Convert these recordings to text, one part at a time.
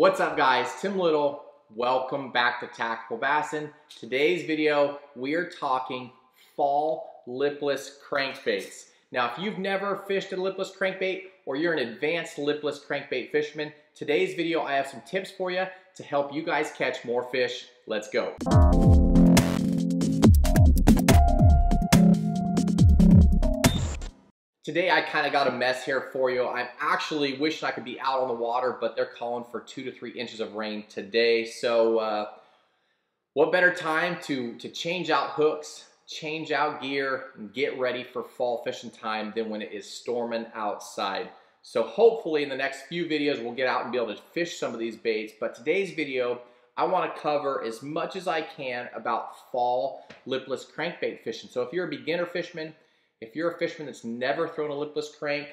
What's up guys, Tim Little. Welcome back to Tactical Bassin. Today's video, we are talking fall lipless crankbaits. Now, if you've never fished a lipless crankbait or you're an advanced lipless crankbait fisherman, today's video, I have some tips for you to help you guys catch more fish. Let's go. Today I kind of got a mess here for you. I'm actually wishing I could be out on the water, but they're calling for two to three inches of rain today. So uh, what better time to, to change out hooks, change out gear, and get ready for fall fishing time than when it is storming outside. So hopefully in the next few videos we'll get out and be able to fish some of these baits. But today's video, I want to cover as much as I can about fall lipless crankbait fishing. So if you're a beginner fisherman, if you're a fisherman that's never thrown a lipless crank,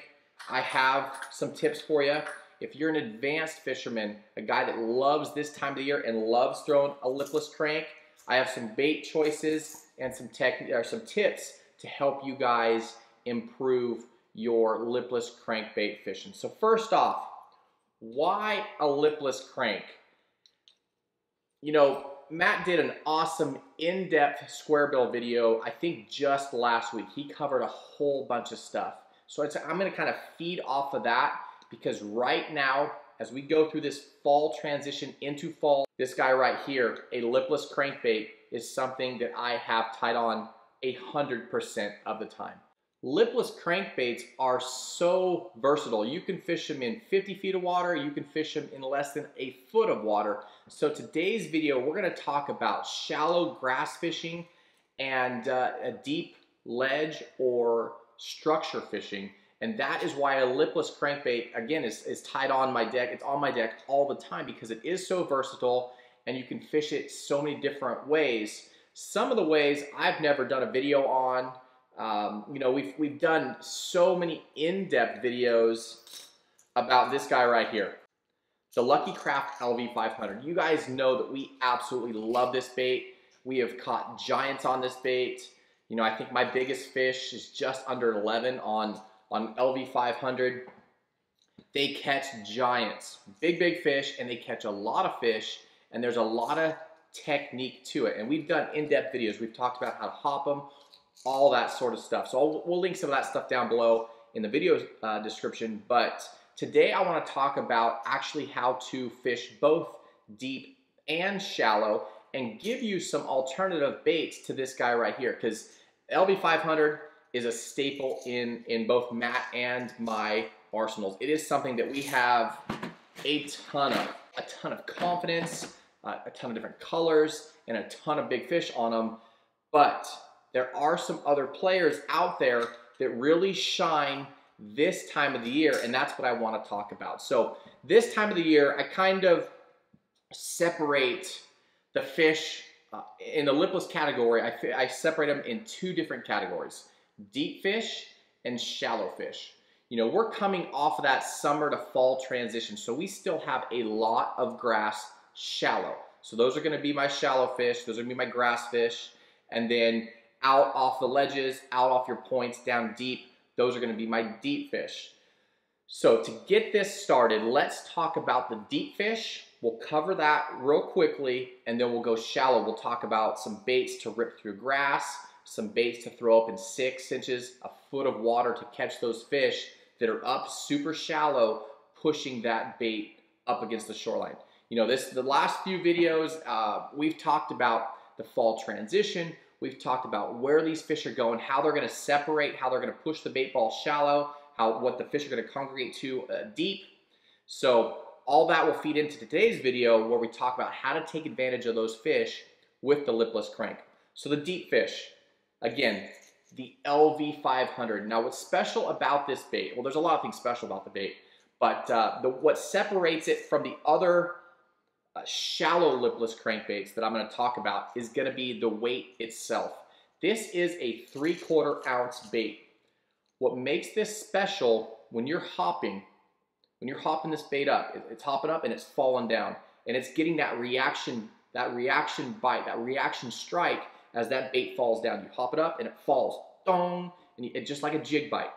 I have some tips for you. If you're an advanced fisherman, a guy that loves this time of the year and loves throwing a lipless crank, I have some bait choices and some tech or some tips to help you guys improve your lipless crankbait fishing. So first off, why a lipless crank? You know, Matt did an awesome in-depth square bill video, I think just last week. He covered a whole bunch of stuff. So I'm gonna kind of feed off of that because right now, as we go through this fall transition into fall, this guy right here, a lipless crankbait, is something that I have tied on 100% of the time. Lipless crankbaits are so versatile. You can fish them in 50 feet of water, you can fish them in less than a foot of water. So today's video, we're gonna talk about shallow grass fishing and uh, a deep ledge or structure fishing. And that is why a lipless crankbait, again, is, is tied on my deck. It's on my deck all the time because it is so versatile and you can fish it so many different ways. Some of the ways I've never done a video on, um, you know, we've, we've done so many in-depth videos about this guy right here, the Lucky Craft LV500. You guys know that we absolutely love this bait. We have caught giants on this bait. You know, I think my biggest fish is just under 11 on, on LV500. They catch giants, big, big fish, and they catch a lot of fish, and there's a lot of technique to it. And we've done in-depth videos. We've talked about how to hop them, all that sort of stuff. So I'll, we'll link some of that stuff down below in the video uh, description. But today I want to talk about actually how to fish both deep and shallow and give you some alternative baits to this guy right here because LV500 is a staple in, in both Matt and my arsenals. It is something that we have a ton of, a ton of confidence, uh, a ton of different colors, and a ton of big fish on them. But there are some other players out there that really shine this time of the year, and that's what I want to talk about. So this time of the year, I kind of separate the fish uh, in the lipless category. I, I separate them in two different categories, deep fish and shallow fish. You know, we're coming off of that summer to fall transition, so we still have a lot of grass shallow. So those are gonna be my shallow fish, those are gonna be my grass fish, and then out off the ledges, out off your points, down deep. Those are gonna be my deep fish. So to get this started, let's talk about the deep fish. We'll cover that real quickly and then we'll go shallow. We'll talk about some baits to rip through grass, some baits to throw up in six inches, a foot of water to catch those fish that are up super shallow, pushing that bait up against the shoreline. You know, this the last few videos, uh, we've talked about the fall transition. We've talked about where these fish are going, how they're going to separate, how they're going to push the bait ball shallow, how what the fish are going to congregate to uh, deep. So all that will feed into today's video where we talk about how to take advantage of those fish with the lipless crank. So the deep fish, again, the LV500. Now what's special about this bait, well there's a lot of things special about the bait, but uh, the, what separates it from the other Uh, shallow lipless crankbaits that I'm going to talk about is going to be the weight itself. This is a three quarter ounce bait. What makes this special when you're hopping, when you're hopping this bait up, it's hopping up and it's falling down and it's getting that reaction, that reaction bite, that reaction strike as that bait falls down. You hop it up and it falls, dong, and it just like a jig bite.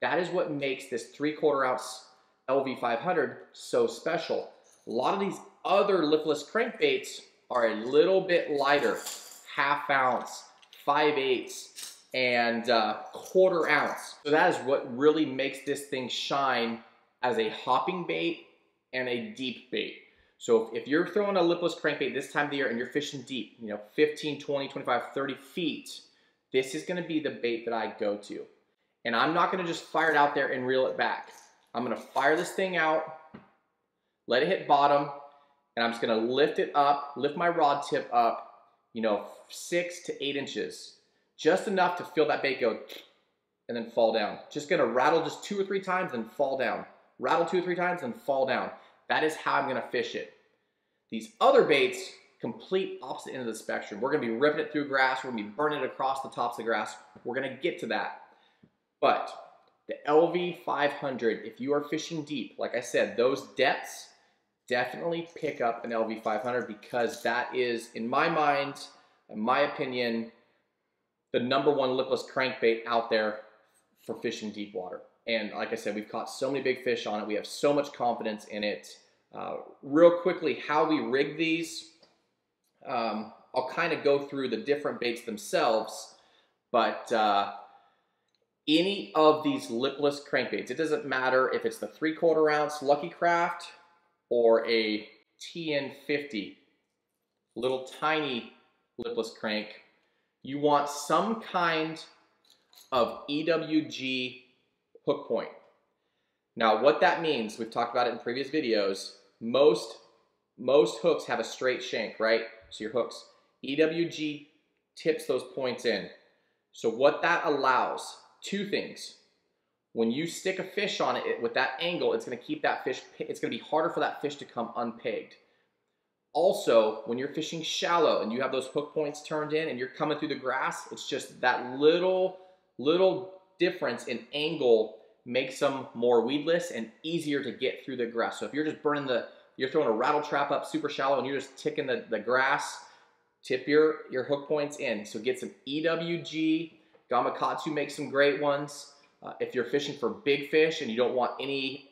That is what makes this three quarter ounce LV500 so special. A lot of these other lipless crankbaits are a little bit lighter, half ounce, five eighths, and uh, quarter ounce. So that is what really makes this thing shine as a hopping bait and a deep bait. So if you're throwing a lipless crankbait this time of the year and you're fishing deep, you know, 15, 20, 25, 30 feet, this is gonna be the bait that I go to. And I'm not gonna just fire it out there and reel it back. I'm gonna fire this thing out, let it hit bottom, and I'm just gonna lift it up, lift my rod tip up, you know, six to eight inches. Just enough to feel that bait go and then fall down. Just gonna rattle just two or three times and fall down. Rattle two or three times and fall down. That is how I'm gonna fish it. These other baits, complete opposite end of the spectrum. We're gonna be ripping it through grass, we're gonna be burning it across the tops of grass. We're gonna get to that. But the LV500, if you are fishing deep, like I said, those depths, definitely pick up an LV500 because that is, in my mind, in my opinion, the number one lipless crankbait out there for fishing deep water. And like I said, we've caught so many big fish on it. We have so much confidence in it. Uh, real quickly, how we rig these, um, I'll kind of go through the different baits themselves, but uh, any of these lipless crankbaits, it doesn't matter if it's the three quarter ounce Lucky Craft or a TN50, little tiny lipless crank, you want some kind of EWG hook point. Now what that means, we've talked about it in previous videos, most, most hooks have a straight shank, right? So your hooks, EWG tips those points in. So what that allows, two things. When you stick a fish on it with that angle, it's gonna keep that fish, it's gonna be harder for that fish to come unpegged. Also, when you're fishing shallow and you have those hook points turned in and you're coming through the grass, it's just that little, little difference in angle makes them more weedless and easier to get through the grass. So if you're just burning the, you're throwing a rattle trap up super shallow and you're just ticking the, the grass, tip your, your hook points in. So get some EWG. Gamakatsu makes some great ones. Uh, if you're fishing for big fish and you don't want any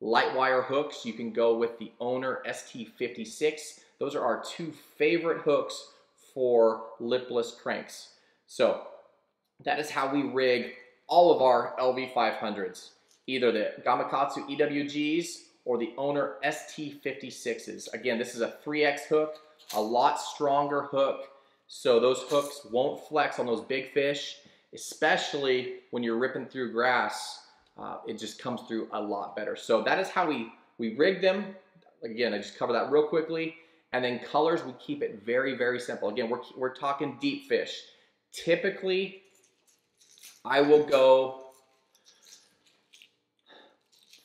light wire hooks, you can go with the Owner ST56. Those are our two favorite hooks for lipless cranks. So that is how we rig all of our LV500s, either the Gamakatsu EWGs or the Owner ST56s. Again, this is a 3X hook, a lot stronger hook, so those hooks won't flex on those big fish, especially when you're ripping through grass. Uh, it just comes through a lot better. So that is how we, we rig them. Again, I just cover that real quickly. And then colors, we keep it very, very simple. Again, we're, we're talking deep fish. Typically, I will go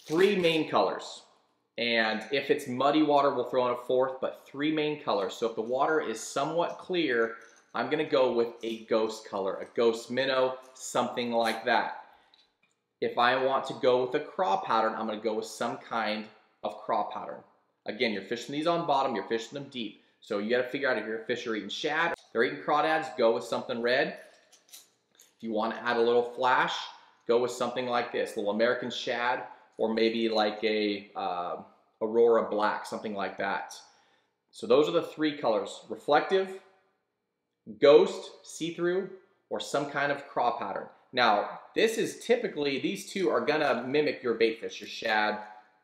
three main colors. And if it's muddy water, we'll throw in a fourth, but three main colors. So if the water is somewhat clear, I'm gonna go with a ghost color, a ghost minnow, something like that. If I want to go with a craw pattern, I'm gonna go with some kind of craw pattern. Again, you're fishing these on bottom, you're fishing them deep. So you gotta figure out if your fish are eating shad, they're eating crawdads, go with something red. If you want to add a little flash, go with something like this, little American shad, or maybe like a uh, Aurora black, something like that. So those are the three colors, reflective, ghost, see-through, or some kind of craw pattern. Now, this is typically, these two are gonna mimic your bait fish, your shad,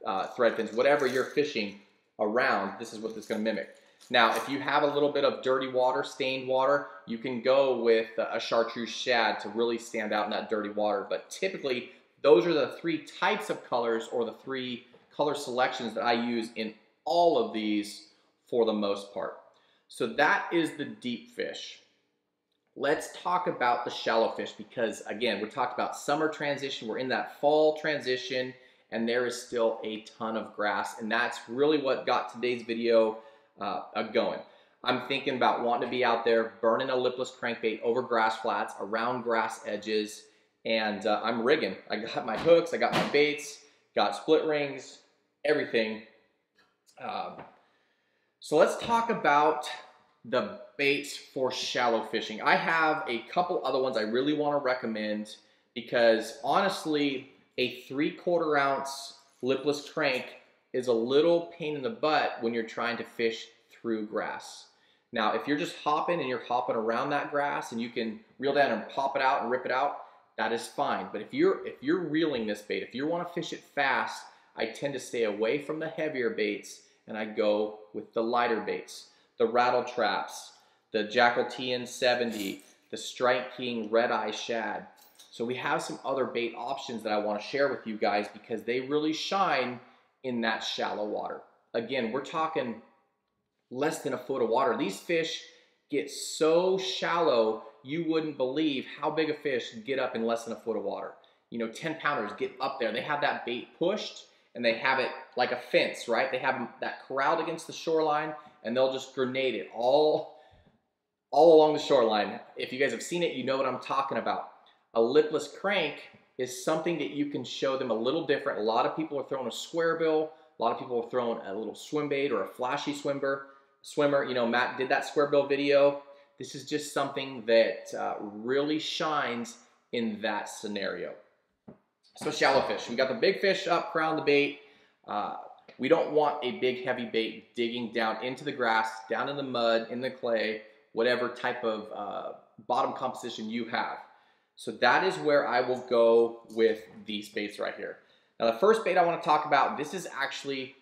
uh, thread fins, whatever you're fishing around, this is what it's gonna mimic. Now, if you have a little bit of dirty water, stained water, you can go with a chartreuse shad to really stand out in that dirty water. But typically, those are the three types of colors or the three color selections that I use in all of these for the most part. So that is the deep fish. Let's talk about the shallow fish because again, we talked about summer transition. We're in that fall transition and there is still a ton of grass. And that's really what got today's video uh, going. I'm thinking about wanting to be out there burning a lipless crankbait over grass flats, around grass edges, and uh, I'm rigging. I got my hooks, I got my baits, got split rings, everything. Um, so let's talk about the baits for shallow fishing. I have a couple other ones I really want to recommend because honestly, a three quarter ounce lipless crank is a little pain in the butt when you're trying to fish through grass. Now, if you're just hopping and you're hopping around that grass and you can reel down and pop it out and rip it out, that is fine. But if you're if you're reeling this bait, if you want to fish it fast, I tend to stay away from the heavier baits and I go with the lighter baits. The rattle traps, the Jackall TN70, the Strike King Red Eye Shad. So we have some other bait options that I want to share with you guys because they really shine in that shallow water. Again, we're talking less than a foot of water. These fish get so shallow, you wouldn't believe how big a fish get up in less than a foot of water. You know, 10 pounders get up there. They have that bait pushed and they have it like a fence, right? They have that corralled against the shoreline and they'll just grenade it all, all along the shoreline. If you guys have seen it, you know what I'm talking about. A lipless crank is something that you can show them a little different. A lot of people are throwing a square bill. A lot of people are throwing a little swim bait or a flashy swimmer swimmer. You know, Matt did that square bill video. This is just something that uh, really shines in that scenario. So shallow fish. We got the big fish up around the bait. Uh, we don't want a big heavy bait digging down into the grass, down in the mud, in the clay, whatever type of uh, bottom composition you have. So that is where I will go with these baits right here. Now the first bait I want to talk about, this is actually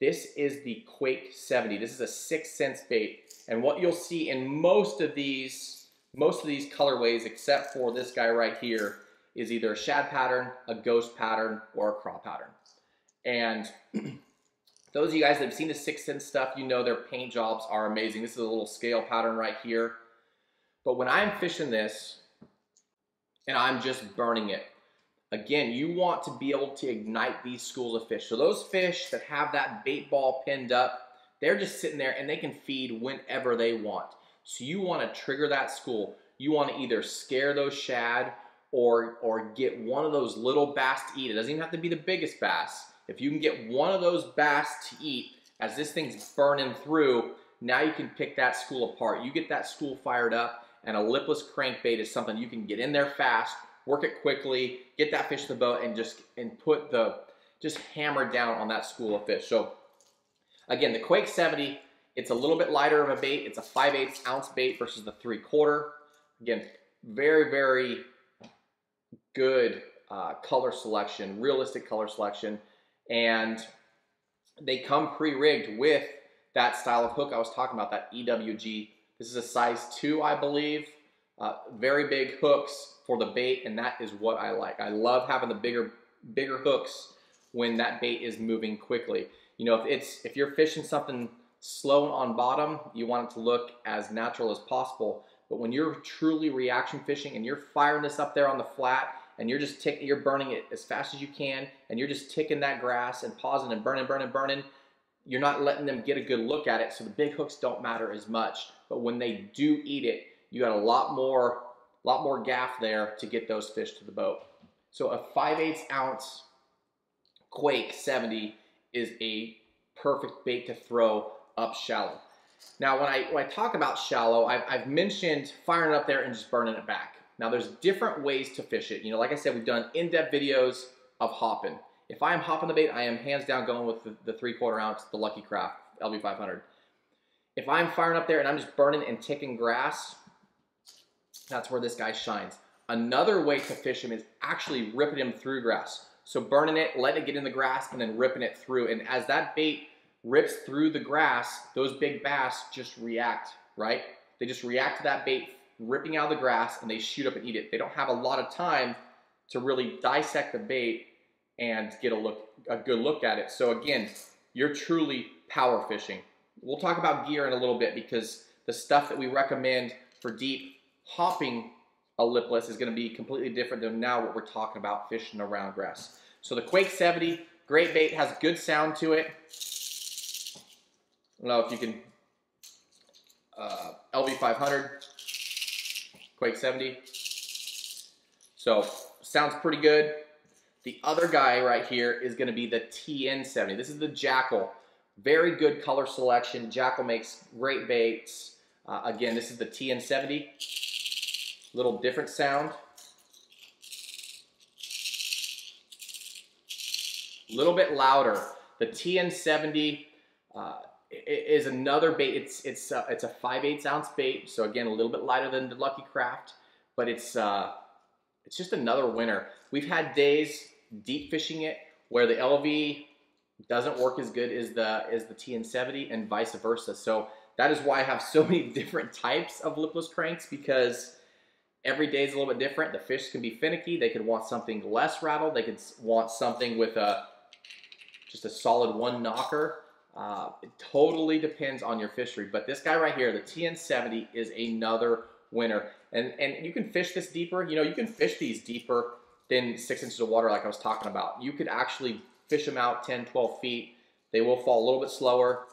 this is the Quake 70. This is a 6th Sense bait. And what you'll see in most of these, most of these colorways, except for this guy right here, is either a shad pattern, a ghost pattern, or a craw pattern. And those of you guys that have seen the 6th Sense stuff, you know their paint jobs are amazing. This is a little scale pattern right here. But when I'm fishing this, and I'm just burning it, Again, you want to be able to ignite these schools of fish. So those fish that have that bait ball pinned up, they're just sitting there and they can feed whenever they want. So you want to trigger that school. You want to either scare those shad or, or get one of those little bass to eat. It doesn't even have to be the biggest bass. If you can get one of those bass to eat, as this thing's burning through, now you can pick that school apart. You get that school fired up, and a lipless crankbait is something you can get in there fast, work it quickly, get that fish to the boat, and just and put the just hammer down on that school of fish. So again, the Quake 70, it's a little bit lighter of a bait. It's a 5 8 ounce bait versus the 3 quarter. Again, very, very good uh, color selection, realistic color selection. And they come pre-rigged with that style of hook I was talking about, that EWG. This is a size 2, I believe. Uh, very big hooks for the bait, and that is what I like. I love having the bigger, bigger hooks when that bait is moving quickly. You know, if it's if you're fishing something slow on bottom, you want it to look as natural as possible. But when you're truly reaction fishing and you're firing this up there on the flat and you're just tick, you're burning it as fast as you can and you're just ticking that grass and pausing and burning, burning, burning, you're not letting them get a good look at it. So the big hooks don't matter as much. But when they do eat it, you got a lot more, a lot more gaff there to get those fish to the boat. So a 5 8 ounce Quake 70 is a perfect bait to throw up shallow. Now, when I, when I talk about shallow, I've, I've mentioned firing up there and just burning it back. Now, there's different ways to fish it. You know, like I said, we've done in-depth videos of hopping. If I am hopping the bait, I am hands down going with the, the three-quarter ounce, the Lucky Craft LV500. If I'm firing up there and I'm just burning and ticking grass, that's where this guy shines. Another way to fish him is actually ripping him through grass. So burning it, letting it get in the grass, and then ripping it through. And as that bait rips through the grass, those big bass just react, right? They just react to that bait ripping out of the grass and they shoot up and eat it. They don't have a lot of time to really dissect the bait and get a look a good look at it. So again, you're truly power fishing. We'll talk about gear in a little bit because the stuff that we recommend for deep hopping a lipless is going to be completely different than now what we're talking about fishing around grass. So the Quake 70, great bait, has good sound to it. I don't know if you can, uh, LV500, Quake 70. So sounds pretty good. The other guy right here is going to be the TN70. This is the Jackall. Very good color selection. Jackall makes great baits. Uh, again, this is the TN70 little different sound. A little bit louder. the TN70 uh, is another bait. It's it's uh, it's a 5 8 ounce bait, so again a little bit lighter than the Lucky Craft, but it's uh, it's just another winner. We've had days deep fishing it where the LV doesn't work as good as the as the TN70 and vice versa. So that is why I have so many different types of lipless cranks because every day is a little bit different. The fish can be finicky. They could want something less rattled. They could want something with a just a solid one knocker. Uh, it totally depends on your fishery. But this guy right here, the TN70, is another winner. And, and you can fish this deeper. You know, you can fish these deeper than six inches of water like I was talking about. You could actually fish them out 10, 12 feet. They will fall a little bit slower.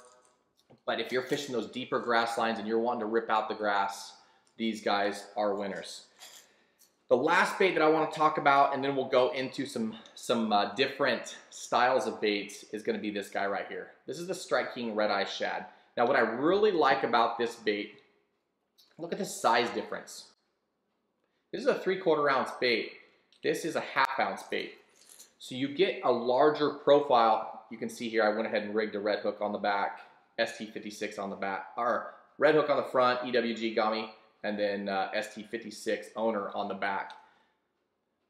But if you're fishing those deeper grass lines and you're wanting to rip out the grass, these guys are winners. The last bait that I want to talk about, and then we'll go into some, some uh, different styles of baits, is going to be this guy right here. This is the Strike King Red Eye Shad. Now, what I really like about this bait, look at the size difference. This is a three quarter ounce bait. This is a half ounce bait. So you get a larger profile. You can see here, I went ahead and rigged a red hook on the back, ST56 on the back, or red hook on the front, EWG Gummy, and then uh, ST56 owner on the back.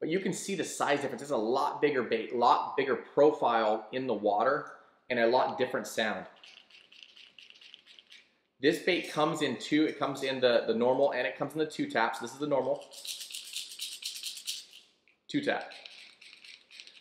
But you can see the size difference. It's a lot bigger bait, a lot bigger profile in the water, and a lot different sound. This bait comes in two, it comes in the, the normal and it comes in the two taps. This is the normal. Two tap.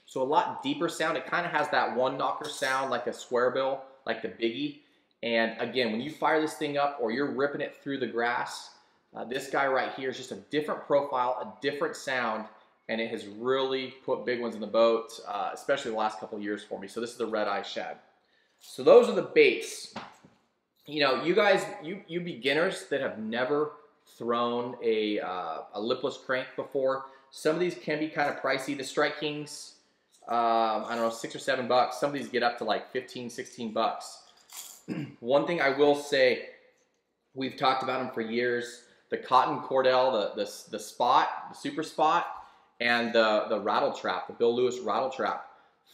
So a lot deeper sound. It kind of has that one knocker sound like a square bill, like the biggie. And again, when you fire this thing up or you're ripping it through the grass, uh, this guy right here is just a different profile, a different sound, and it has really put big ones in the boat, uh, especially the last couple years for me. So this is the red eye shad. So those are the baits. You know, you guys, you you beginners that have never thrown a, uh, a lipless crank before, some of these can be kind of pricey. The Strike Kings, um, I don't know, six or seven bucks. Some of these get up to like 15, 16 bucks. One thing I will say, we've talked about them for years the cotton cordell, the, the, the spot, the super spot, and the, the rattle trap, the Bill Lewis rattle trap.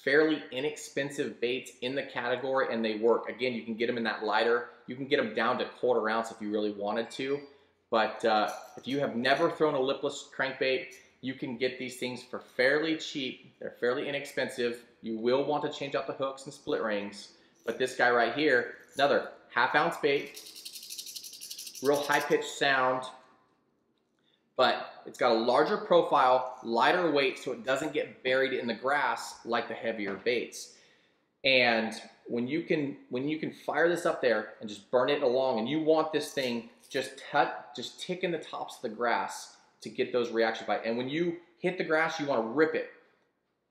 Fairly inexpensive baits in the category and they work. Again, you can get them in that lighter. You can get them down to quarter ounce if you really wanted to. But uh, if you have never thrown a lipless crankbait, you can get these things for fairly cheap. They're fairly inexpensive. You will want to change out the hooks and split rings. But this guy right here, another half ounce bait, real high pitched sound, but it's got a larger profile, lighter weight, so it doesn't get buried in the grass like the heavier baits. And when you can when you can fire this up there and just burn it along, and you want this thing just tut, just ticking the tops of the grass to get those reaction bites. And when you hit the grass, you want to rip it.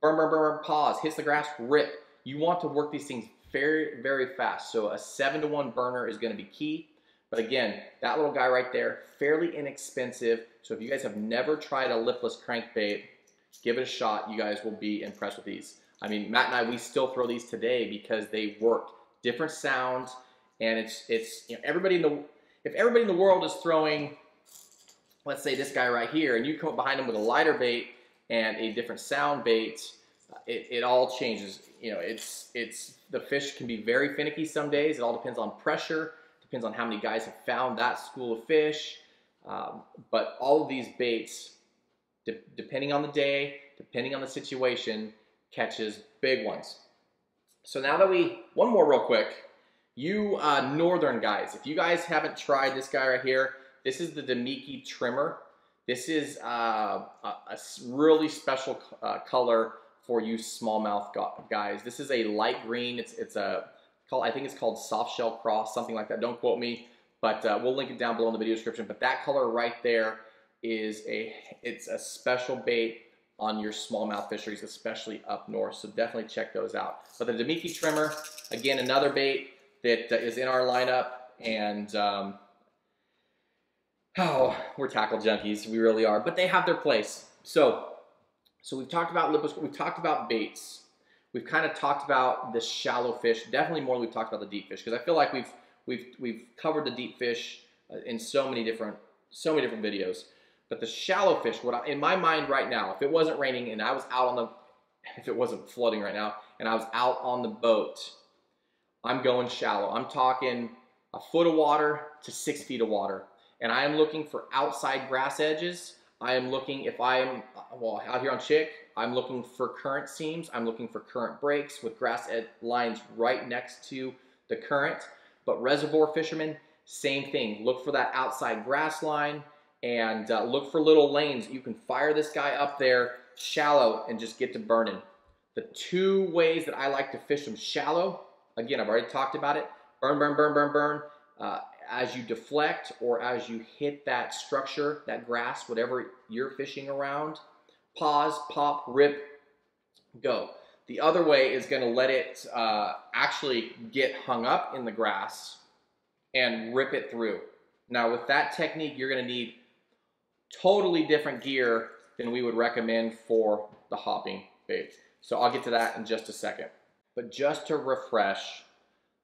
Burn, burn, burn, pause, hits the grass, rip. You want to work these things very, very fast. So a seven to one burner is going to be key. But again, that little guy right there, fairly inexpensive. So if you guys have never tried a lipless crankbait, give it a shot. You guys will be impressed with these. I mean, Matt and I, we still throw these today because they work. Different sounds, and it's it's you know everybody in the if everybody in the world is throwing, let's say this guy right here, and you come up behind him with a lighter bait and a different sound bait, it, it all changes. You know, it's it's the fish can be very finicky some days. It all depends on pressure Depends on how many guys have found that school of fish. Um, but all of these baits, de depending on the day, depending on the situation, catches big ones. So now that we, one more real quick, you uh, northern guys, if you guys haven't tried this guy right here, this is the Damiki Tremor. This is uh, a, a, really special uh, color for you smallmouth guys. This is a light green. It's it's a called, I think it's called soft shell craw, something like that. Don't quote me, but uh, we'll link it down below in the video description. But that color right there is a, it's a special bait on your smallmouth fisheries, especially up north. So definitely check those out. But the Damiki Tremor, again, another bait that uh, is in our lineup. And um, oh, we're tackle junkies. We really are. But they have their place. So, so we've talked about lipless, we've talked about baits. We've kind of talked about the shallow fish, definitely more than we've talked about the deep fish, because I feel like we've we've we've covered the deep fish uh, in so many different so many different videos. But the shallow fish, what I, in my mind right now, if it wasn't raining and I was out on the if it wasn't flooding right now, and I was out on the boat, I'm going shallow. I'm talking a foot of water to six feet of water. And I am looking for outside grass edges. I am looking, if I'm, well, out here on Chick, I'm looking for current seams. I'm looking for current breaks with grass lines right next to the current. But reservoir fishermen, same thing. Look for that outside grass line and uh, look for little lanes. You can fire this guy up there shallow and just get to burning. The two ways that I like to fish them shallow, again, I've already talked about it. Burn, burn, burn, burn, burn. Uh, as you deflect or as you hit that structure, that grass, whatever you're fishing around, pause, pop, rip, go. The other way is going to let it uh, actually get hung up in the grass and rip it through. Now, with that technique, you're going to need totally different gear than we would recommend for the hopping bait. So I'll get to that in just a second. But just to refresh,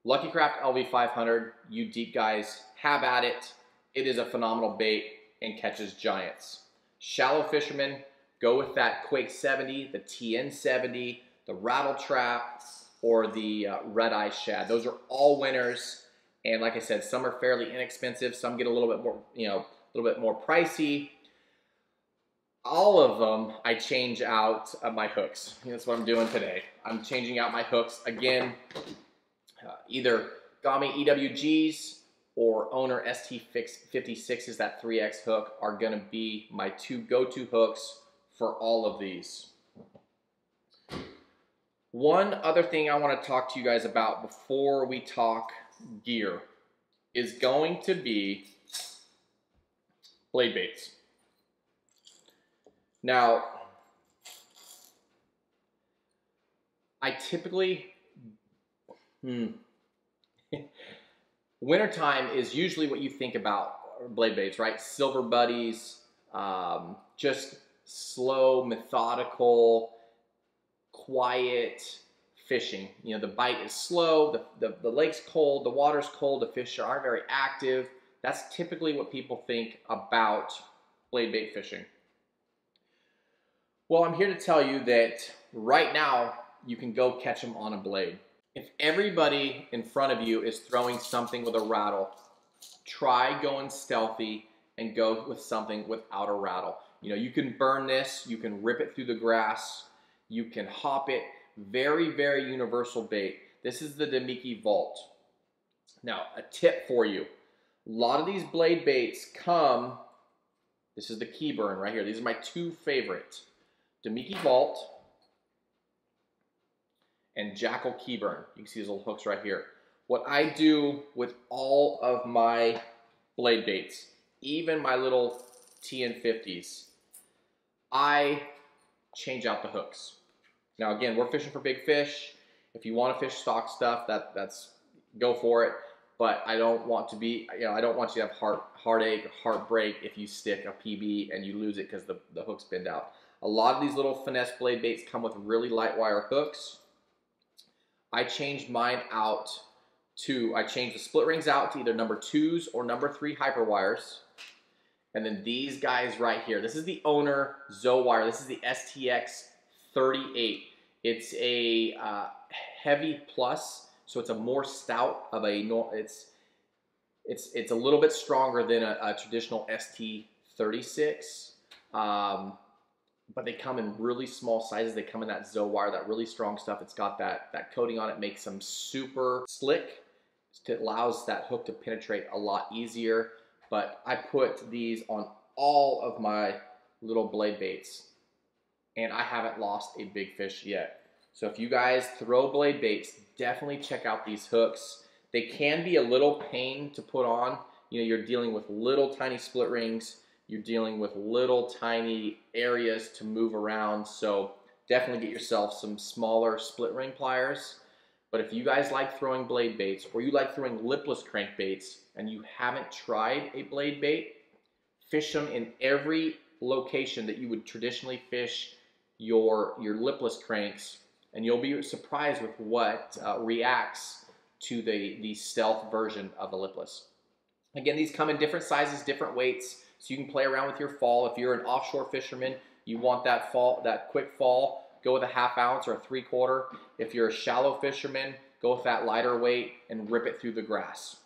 Lucky Craft LV500, you deep guys have at it. It is a phenomenal bait and catches giants. Shallow fishermen, go with that Quake 70, the TN 70, the Rattle Trap, or the uh, Red Eye Shad. Those are all winners. And like I said, some are fairly inexpensive. Some get a little bit more, you know, a little bit more pricey. All of them, I change out uh, my hooks. That's what I'm doing today. I'm changing out my hooks. Again, uh, either Gami EWGs or Owner ST56s, that 3X hook, are going to be my two go-to hooks for all of these. One other thing I want to talk to you guys about before we talk gear is going to be blade baits. Now, I typically, hmm, wintertime is usually what you think about blade baits, right? Silver buddies, um, just slow, methodical, quiet fishing. You know, the bite is slow, the, the, the lake's cold, the water's cold, the fish aren't very active. That's typically what people think about blade bait fishing. Well, I'm here to tell you that right now you can go catch them on a blade. If everybody in front of you is throwing something with a rattle, try going stealthy and go with something without a rattle. You know, you can burn this, you can rip it through the grass, you can hop it. Very, very universal bait. This is the Damiki Vault. Now, a tip for you. A lot of these blade baits come, this is the Keyburn right here. These are my two favorite. Damiki Vault and Jackall Keyburn. You can see these little hooks right here. What I do with all of my blade baits, even my little TN50s, I change out the hooks. Now again, we're fishing for big fish. If you want to fish stock stuff, that that's go for it. But I don't want to be, you know, I don't want you to have heart heartache, heartbreak if you stick a PB and you lose it because the, the hook's bend out. A lot of these little finesse blade baits come with really light wire hooks. I changed mine out to, I changed the split rings out to either number twos or number three hyper wires. And then these guys right here. This is the owner Zowire. This is the STX 38. It's a uh, heavy plus, so it's a more stout of a it's it's it's a little bit stronger than a, a traditional ST36. Um, but they come in really small sizes. They come in that Zowire, that really strong stuff. It's got that that coating on it, makes them super slick. It allows that hook to penetrate a lot easier. But I put these on all of my little blade baits and I haven't lost a big fish yet. So if you guys throw blade baits, definitely check out these hooks. They can be a little pain to put on. You know, you're dealing with little tiny split rings. You're dealing with little tiny areas to move around. So definitely get yourself some smaller split ring pliers. But if you guys like throwing blade baits or you like throwing lipless crankbaits and you haven't tried a blade bait, fish them in every location that you would traditionally fish your, your lipless cranks, and you'll be surprised with what uh, reacts to the, the stealth version of the lipless. Again, these come in different sizes, different weights, so you can play around with your fall. If you're an offshore fisherman, you want that fall, that quick fall go with a half ounce or a three quarter. If you're a shallow fisherman, go with that lighter weight and rip it through the grass.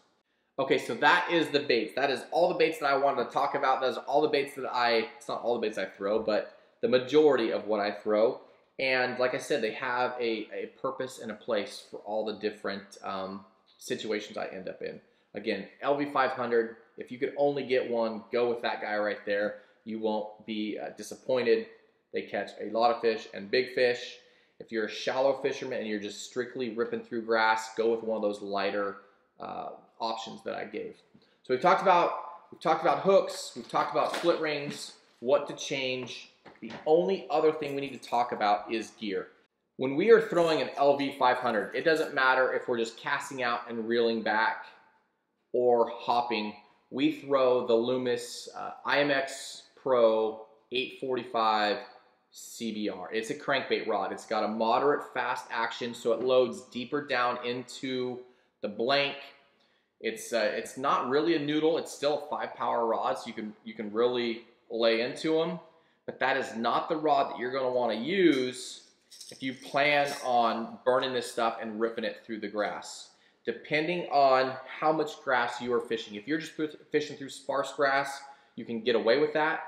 Okay, so that is the baits. That is all the baits that I wanted to talk about. That's all the baits that I, it's not all the baits I throw, but the majority of what I throw. And like I said, they have a, a purpose and a place for all the different um, situations I end up in. Again, LV500, if you could only get one, go with that guy right there. You won't be uh, disappointed. They catch a lot of fish and big fish. If you're a shallow fisherman and you're just strictly ripping through grass, go with one of those lighter uh, options that I gave. So we've talked about we've talked about hooks, we've talked about split rings, what to change. The only other thing we need to talk about is gear. When we are throwing an LV 500, it doesn't matter if we're just casting out and reeling back or hopping. We throw the Loomis uh, IMX Pro 845 CBR. It's a crankbait rod. It's got a moderate fast action, so it loads deeper down into the blank. It's uh, it's not really a noodle. It's still a five power rod, so you can you can really lay into them. But that is not the rod that you're going to want to use if you plan on burning this stuff and ripping it through the grass. Depending on how much grass you are fishing. If you're just fishing through sparse grass, you can get away with that.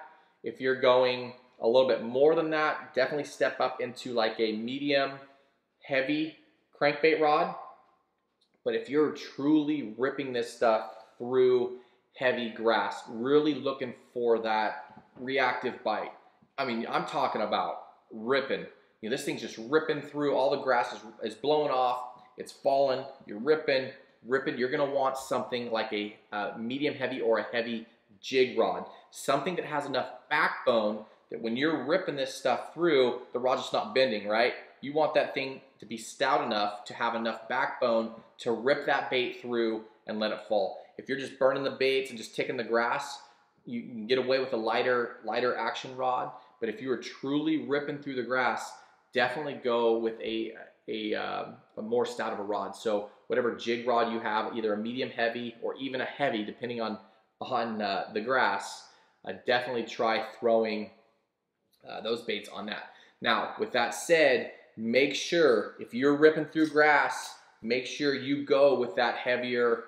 If you're going a little bit more than that, definitely step up into like a medium heavy crankbait rod. But if you're truly ripping this stuff through heavy grass, really looking for that reactive bite. I mean, I'm talking about ripping. You know, this thing's just ripping through. All the grass is, is blowing off. It's falling. You're ripping, ripping. You're going to want something like a medium heavy or a heavy jig rod. Something that has enough backbone that when you're ripping this stuff through, the rod's just not bending, right? You want that thing to be stout enough to have enough backbone to rip that bait through and let it fall. If you're just burning the baits and just ticking the grass, you can get away with a lighter, lighter action rod. But if you are truly ripping through the grass, definitely go with a, a, uh, a more stout of a rod. So whatever jig rod you have, either a medium heavy or even a heavy, depending on, on uh, the grass, uh, definitely try throwing uh, those baits on that. Now, with that said, make sure if you're ripping through grass, make sure you go with that heavier,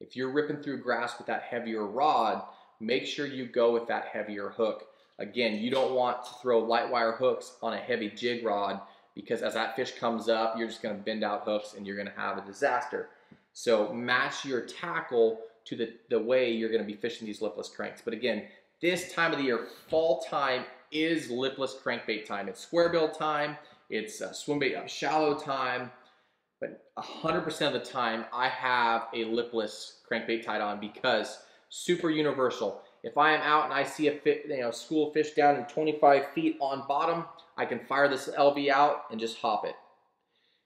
if you're ripping through grass with that heavier rod, make sure you go with that heavier hook. Again, you don't want to throw light wire hooks on a heavy jig rod because as that fish comes up, you're just gonna bend out hooks and you're gonna have a disaster. So match your tackle to the, the way you're gonna be fishing these lipless cranks. But again, this time of the year, fall time, is lipless crankbait time. It's square bill time, it's uh, swim bait up shallow time, but 100% of the time I have a lipless crankbait tied on because super universal. If I am out and I see a fit, you know, school fish down in 25 feet on bottom, I can fire this LV out and just hop it.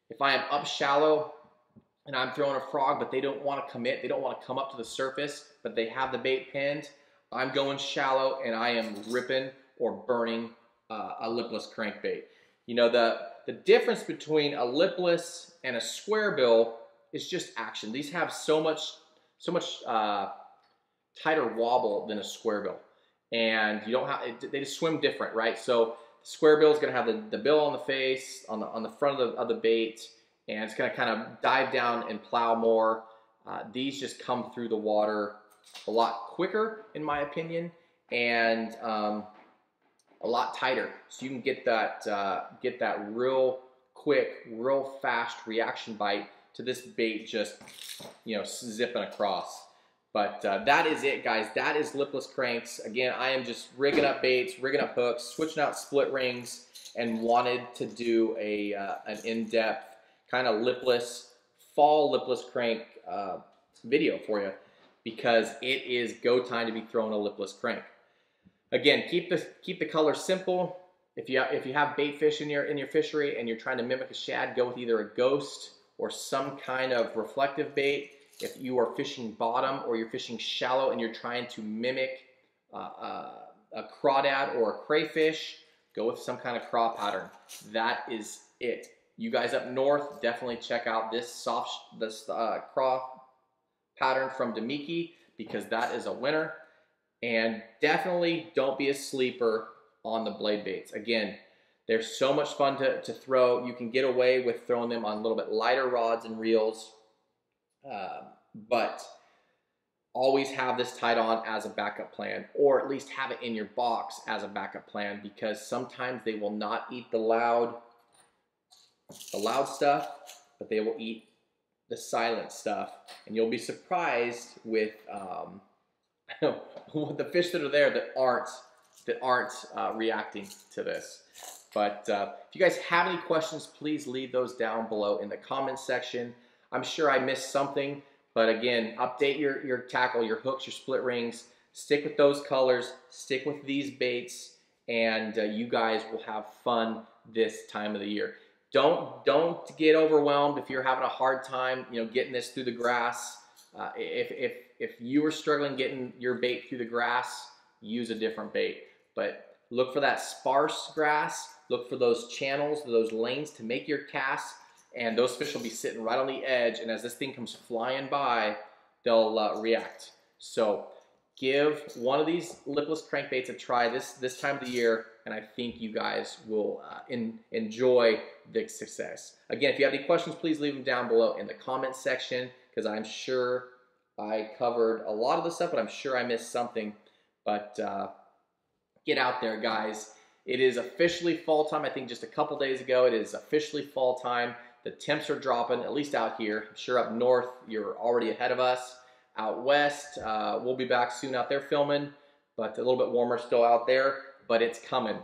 If I am up shallow and I'm throwing a frog, but they don't want to commit, they don't want to come up to the surface, but they have the bait pinned, I'm going shallow and I am ripping or burning uh, a lipless crankbait. You know, the, the difference between a lipless and a square bill is just action. These have so much, so much uh, tighter wobble than a square bill. And you don't have, they just swim different, right? So square bill is gonna have the, the bill on the face, on the, on the front of the, of the bait, and it's gonna kind of dive down and plow more. Uh, these just come through the water a lot quicker, in my opinion, and um, a lot tighter. So you can get that, uh, get that real quick, real fast reaction bite to this bait just, you know, zipping across. But uh, that is it, guys. That is lipless cranks. Again, I am just rigging up baits, rigging up hooks, switching out split rings, and wanted to do a uh, an in-depth kind of lipless, fall lipless crank uh, video for you because it is go time to be throwing a lipless crank. Again, keep the keep the color simple. If you if you have bait fish in your in your fishery and you're trying to mimic a shad, go with either a ghost or some kind of reflective bait. If you are fishing bottom or you're fishing shallow and you're trying to mimic uh, uh, a crawdad or a crayfish, go with some kind of craw pattern. That is it. You guys up north, definitely check out this soft this uh, craw pattern from Damiki because that is a winner. And definitely don't be a sleeper on the blade baits. Again, They're so much fun to, to throw. You can get away with throwing them on a little bit lighter rods and reels, uh, but always have this tied on as a backup plan, or at least have it in your box as a backup plan because sometimes they will not eat the loud, the loud stuff, but they will eat the silent stuff, and you'll be surprised with um, the fish that are there that aren't that aren't uh, reacting to this. But uh, if you guys have any questions, please leave those down below in the comments section. I'm sure I missed something, but again, update your, your tackle, your hooks, your split rings, stick with those colors, stick with these baits, and uh, you guys will have fun this time of the year. Don't, don't get overwhelmed if you're having a hard time, you know, getting this through the grass. Uh, if, if, if you were struggling getting your bait through the grass, use a different bait. But look for that sparse grass, look for those channels, those lanes to make your cast, and those fish will be sitting right on the edge, and as this thing comes flying by, they'll uh, react. So give one of these lipless crankbaits a try this, this time of the year, and I think you guys will uh, in, enjoy the success. Again, if you have any questions, please leave them down below in the comments section, because I'm sure I covered a lot of the stuff, but I'm sure I missed something. But uh, get out there, guys. It is officially fall time. I think just a couple days ago, it is officially fall time. The temps are dropping, at least out here. I'm sure up north, you're already ahead of us. Out west, uh, we'll be back soon out there filming, but a little bit warmer still out there, but it's coming.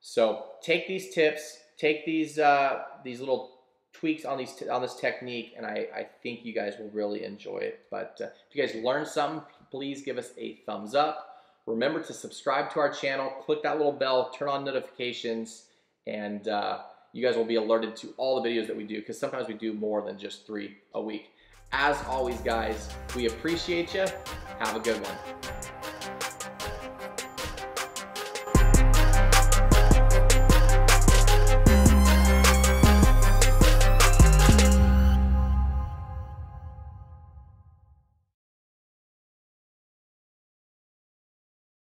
So take these tips, take these uh, these little tweaks on these on this technique, and I, I think you guys will really enjoy it. But uh, if you guys learned something, please give us a thumbs up. Remember to subscribe to our channel, click that little bell, turn on notifications, and uh, you guys will be alerted to all the videos that we do because sometimes we do more than just three a week. As always, guys, we appreciate you. Have a good one.